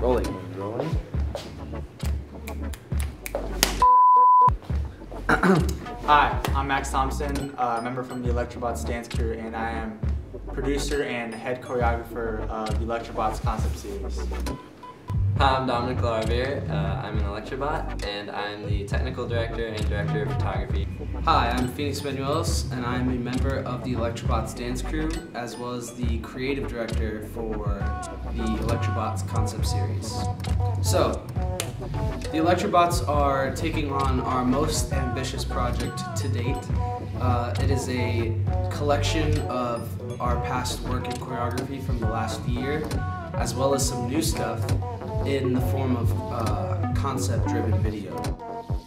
Rolling, rolling. Hi, I'm Max Thompson, a member from the Elektro Botz dance crew, and I am producer and head choreographer of the Elektro Botz concept series. Hi, I'm Dominic Laravier. Uh, I'm an Elektro Bot, and I'm the technical director and director of photography. Hi, I'm Phoenix Benuelos, and I'm a member of the Elektro Botz dance crew, as well as the creative director for the Elektro Botz concept series. So, the Elektro Botz are taking on our most ambitious project to date. Uh, it is a collection of our past work in choreography from the last year, as well as some new stuff in the form of uh, concept-driven video.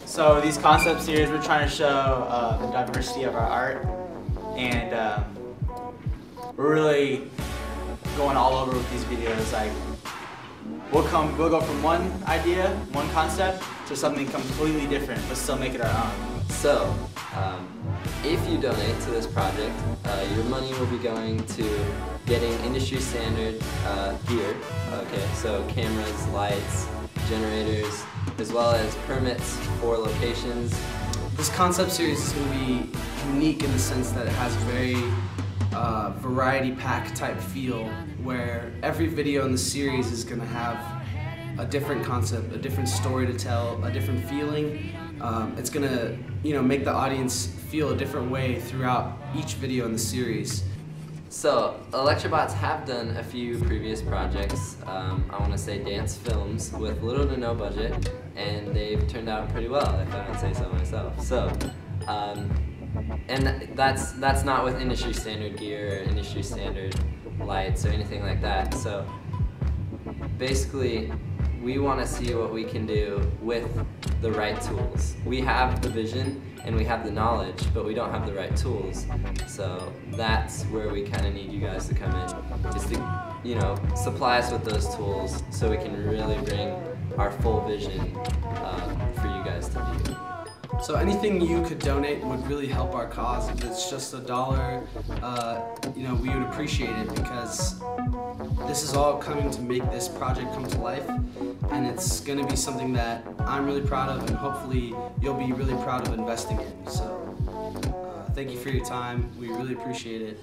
So these concept series, we're trying to show uh, the diversity of our art, and um, we're really going all over with these videos. Like we'll come, we'll go from one idea, one concept, to something completely different, but still make it our own. So, um, if you donate to this project, uh, your money will be going to getting industry standard uh, gear. Okay, so cameras, lights, generators, as well as permits for locations. This concept series is going to be unique in the sense that it has a very uh, variety pack type feel where every video in the series is going to have a different concept, a different story to tell, a different feeling. Um, it's going to you know, make the audience feel a different way throughout each video in the series. So, Elektro Botz have done a few previous projects, um, I want to say dance films, with little to no budget, and they've turned out pretty well, if I don't say so myself. So, um, and that's, that's not with industry standard gear or industry standard lights or anything like that. So, basically, we want to see what we can do with the right tools. We have the vision and we have the knowledge, but we don't have the right tools. So that's where we kind of need you guys to come in, just to, you know, supply us with those tools so we can really bring our full vision uh, So anything you could donate would really help our cause. If it's just a dollar, uh, you know, we would appreciate it because this is all coming to make this project come to life and it's going to be something that I'm really proud of and hopefully you'll be really proud of investing in. So uh, thank you for your time. We really appreciate it.